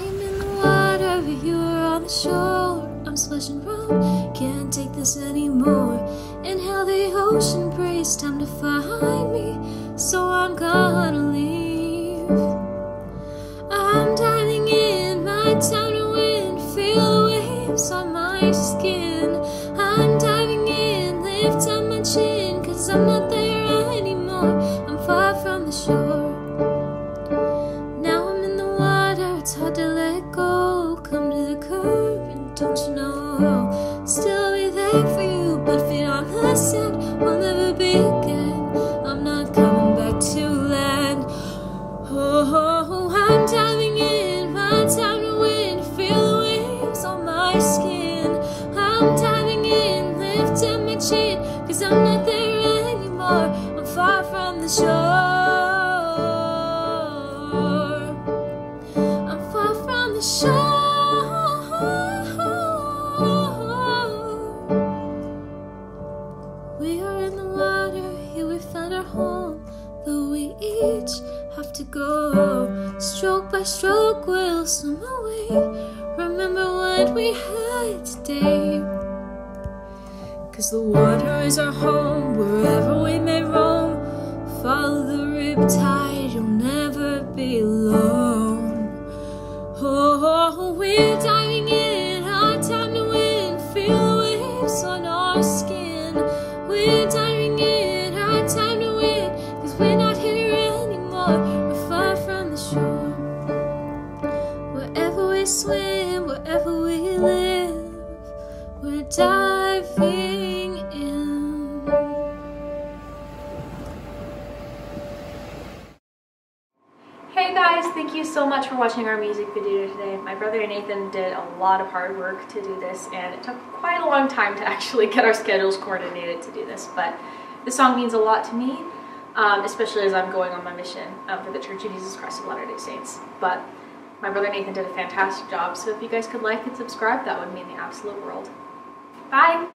I'm in the water, you're on the shore. I'm splashing around, can't take this anymore. Inhale the ocean breeze, time to find me, so I'm gonna leave. I'm diving in, my time to win. Feel the waves on my skin. I'm diving in, lift up my chin, cause I'm not there anymore. I'm far from the shore. We found our home. Though we each have to go, stroke by stroke, we'll swim away. Remember what we had today. Cause the water is our home, wherever we may roam. Follow the riptide, swim, wherever we live, we're diving in. Hey guys, thank you so much for watching our music video today. My brother and Nathan did a lot of hard work to do this and it took quite a long time to actually get our schedules coordinated to do this, but this song means a lot to me, um, especially as I'm going on my mission um, for the Church of Jesus Christ of Latter-day Saints. But my brother Nathan did a fantastic job, so if you guys could like and subscribe, that would mean the absolute world. Bye!